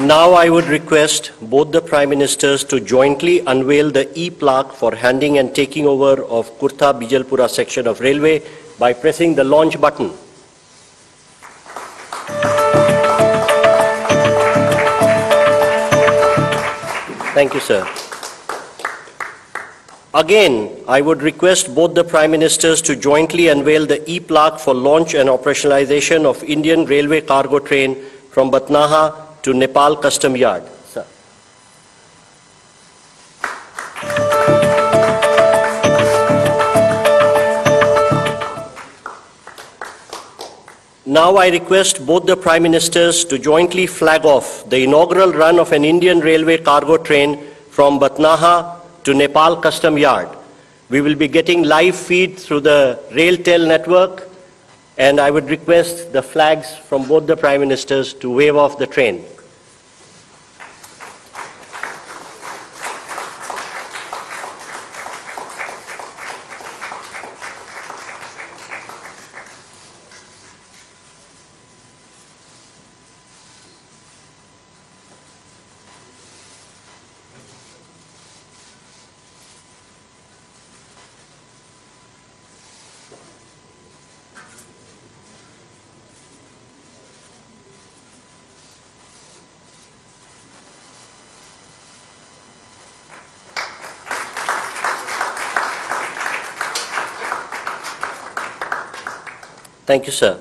Now I would request both the Prime Ministers to jointly unveil the e-plaque for handing and taking over of Kurtha Bijalpura section of railway by pressing the launch button. Thank you, sir. Again, I would request both the Prime Ministers to jointly unveil the e-plaque for launch and operationalization of Indian Railway cargo train from Batnaha to Nepal Custom Yard. Sir. Now I request both the Prime Ministers to jointly flag off the inaugural run of an Indian Railway cargo train from Batnaha to Nepal Custom Yard. We will be getting live feed through the RailTel network and I would request the flags from both the Prime Ministers to wave off the train. Thank you, sir.